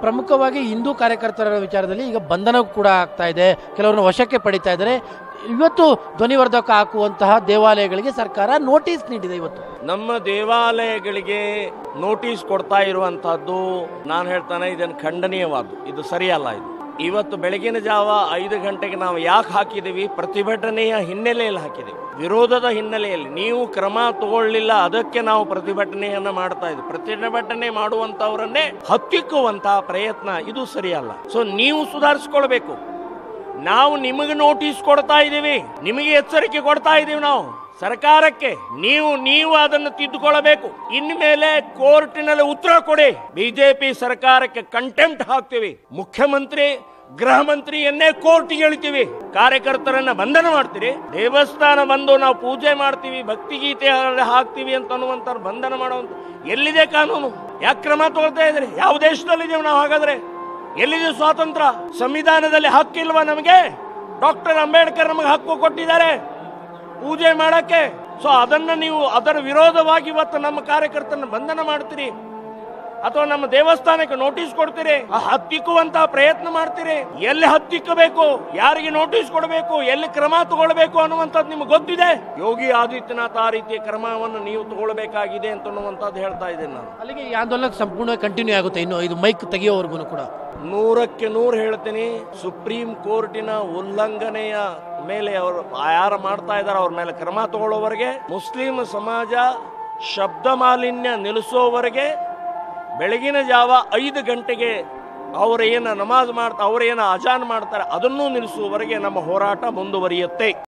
ಪ್ರಮುಖವಾಗಿ ಹಿಂದೂ ಕಾರ್ಯಕರ್ತರ ವಿಚಾರದಲ್ಲಿ ಈಗ ಬಂಧನ ಕೂಡ ಆಗ್ತಾ ಇದೆ. ಕೆಲವರನ್ನು ವಶಕ್ಕೆ ಪಡಿತಾ ಇದ್ದಾರೆ. ಇವತ್ತು ಧ್ವನಿವರ್ಧಕ ಹಾಕುವಂತಹ ದೇವಾಲಯಗಳಿಗೆ ಸರ್ಕಾರ ನೋಟಿಸ್ ನೀಡಿದೆ ಇವತ್ತು. ನಮ್ಮ ದೇವಾಲಯಗಳಿಗೆ ನೋಟಿಸ್ ಕೊಡ್ತಾ ಇರುವಂತಹದ್ದು ನಾನು ಹೇಳ್ತಾನೆ, ಇದನ್ನು ಖಂಡನೀಯವಾದ್ದು. ಇದು ಸರಿಯಲ್ಲ ಇದು. ಇವತ್ತು ಬೆಳಗಿನ ಜಾವ ಐದು ಗಂಟೆಗೆ ನಾವು ಯಾಕೆ ಹಾಕಿದೀವಿ ಪ್ರತಿಭಟನೆಯ ಹಿನ್ನೆಲೆಯಲ್ಲಿ ಹಾಕಿದೀವಿ ವಿರೋಧದ ಹಿನ್ನೆಲೆಯಲ್ಲಿ. ನೀವು ಕ್ರಮ ತಗೊಳ್ಳಿಲ್ಲ, ಅದಕ್ಕೆ ನಾವು ಪ್ರತಿಭಟನೆಯನ್ನ ಮಾಡ್ತಾ ಇದ್ವಿ. ಪ್ರತಿಭಟನೆ ಮಾಡುವಂತವರನ್ನೇ ಹತ್ತಿಕ್ಕುವಂತಹ ಪ್ರಯತ್ನ ಇದು ಸರಿಯಲ್ಲ. ಸೊ ನೀವು ಸುಧಾರಿಸ್ಕೊಳ್ಬೇಕು. ನಾವು ನಿಮಗೆ ನೋಟಿಸ್ ಕೊಡ್ತಾ ಇದ್ದೀವಿ. ನಿಮಗೆ ಎಚ್ಚರಿಕೆ ಕೊಡ್ತಾ ಇದ್ದೀವಿ ನಾವು. ಸರ್ಕಾರಕ್ಕೆ ನೀವು ನೀವು ಅದನ್ನು ತಿದ್ದುಕೊಳ್ಳಬೇಕು. ಇನ್ಮೇಲೆ ಕೋರ್ಟಿನಲ್ಲಿ ಉತ್ತರ ಕೊಡಿ. ಬಿಜೆಪಿ ಸರ್ಕಾರಕ್ಕೆ ಕಂಟೆಂಪ್ಟ್ ಹಾಕ್ತೀವಿ. ಮುಖ್ಯಮಂತ್ರಿ ಗೃಹ ಮಂತ್ರಿಯನ್ನೇ ಕೋರ್ಟಿಗೆ ಎಳಿತೀವಿ ಕಾರ್ಯಕರ್ತರನ್ನ ಬಂಧನ ಮಾಡ್ತೀರಿ. ದೇವಸ್ಥಾನ ಬಂದು ನಾವು ಪೂಜೆ ಮಾಡ್ತೀವಿ ಭಕ್ತಿಗೀತೆ ಹಾಕ್ತೀವಿ ಅಂತ ಅನ್ನುವಂತ ಬಂಧನ ಮಾಡುವಂತ ಎಲ್ಲಿದೆ ಕಾನೂನು? ಯಾಕೆ ಕ್ರಮ ತಗೊಳ್ತಾ ಇದ್ರಿ ಯಾವ ದೇಶದಲ್ಲಿದ್ದೀವಿ ನಾವು ಹಾಗಾದ್ರೆ? ಎಲ್ಲಿದೆ ಸ್ವಾತಂತ್ರ್ಯ? ಸಂವಿಧಾನದಲ್ಲಿ ಹಕ್ಕಿಲ್ವ ನಮಗೆ? ಡಾಕ್ಟರ್ ಅಂಬೇಡ್ಕರ್ ನಮಗೆ ಹಕ್ಕು ಕೊಟ್ಟಿದ್ದಾರೆ. ಪೂಜೆ ಮಾಡಕ್ಕೆ. ಸೊ ಅದನ್ನ ನೀವು ಅದರ ವಿರೋಧವಾಗಿ ಇವತ್ತು ನಮ್ಮ ಕಾರ್ಯಕರ್ತನ ಬಂಧನ ಮಾಡ್ತೀರಿ ಅಥವಾ ನಮ್ಮ ದೇವಸ್ಥಾನಕ್ಕೆ ನೋಟಿಸ್ ಕೊಡ್ತೀರಿ? ಹತ್ತಿಕ್ಕುವಂತ ಪ್ರಯತ್ನ ಮಾಡ್ತೀರಿ? ಎಲ್ಲಿ ಹತ್ತಿಕ್ಕಬೇಕು ಯಾರಿಗೆ ನೋಟಿಸ್ ಕೊಡಬೇಕು? ಎಲ್ಲಿ ಕ್ರಮ ತಗೊಳ್ಬೇಕು ಅನ್ನುವಂಥದ್ದು ನಿಮ್ಗೆ ಗೊತ್ತಿದೆ? ಯೋಗಿ ಆದಿತ್ಯನಾಥ್ ಆ ರೀತಿಯ ಕ್ರಮವನ್ನು ನೀವು ತಗೊಳ್ಬೇಕಾಗಿದೆ ಅಂತ ಅನ್ನುವಂಥದ್ದು ಹೇಳ್ತಾ ಇದ್ದೇನೆ ನಾನು. ಅಲ್ಲಿಗೆ ಈ ಆಂದೋಲನ ಸಂಪೂರ್ಣ ಕಂಟಿನ್ಯೂ ಆಗುತ್ತೆ. ಇನ್ನು ಇದು ಮೈಕ್ ತೆಗೆಯೋವರೆಗೂ ಕೂಡ. ನೂರಕ್ಕೆ ನೂರು ಹೇಳ್ತೀನಿ. ಸುಪ್ರೀಂ ಕೋರ್ಟಿನ ಉಲ್ಲಂಘನೆಯ ಮೇಲೆ ಅವರು ಯಾರು ಮಾಡ್ತಾ ಇದ್ದಾರೆ. ಅವ್ರ ಮೇಲೆ ಕ್ರಮ ತಗೊಳ್ಳೋವರೆಗೆ ಮುಸ್ಲಿಂ ಸಮಾಜ ಶಬ್ದ ಮಾಲಿನ್ಯ ನಿಲ್ಲಿಸೋವರೆಗೆ ಬೆಳಗಿನ ಜಾವ ಐದು ಗಂಟೆಗೆ ಅವರೇನು ನಮಾಜ್ ಮಾಡ್ತಾ ಅವರೇನ ಅಜಾನ್ ಮಾಡ್ತಾರೆ ಅದನ್ನೂ ನಿಲ್ಲಿಸುವವರೆಗೆ ನಮ್ಮ ಹೋರಾಟ ಮುಂದುವರಿಯುತ್ತೆ.